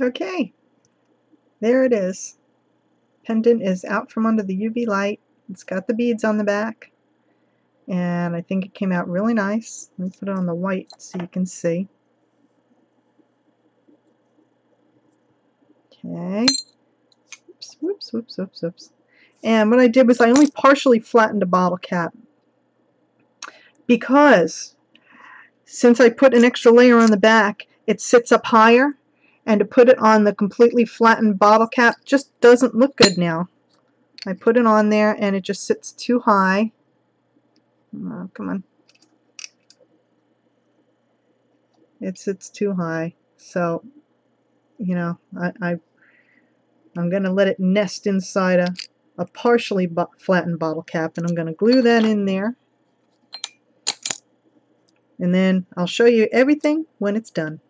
Okay, there it is. Pendant is out from under the UV light. It's got the beads on the back. And I think it came out really nice. Let me put it on the white so you can see. Okay. Oops, whoops, whoops, whoops, whoops. And what I did was I only partially flattened the bottle cap because since I put an extra layer on the back, it sits up higher and to put it on the completely flattened bottle cap just doesn't look good now. I put it on there and it just sits too high. Oh, come on. It sits too high. So, you know, I, I I'm going to let it nest inside a, a partially flattened bottle cap and I'm going to glue that in there. And then I'll show you everything when it's done.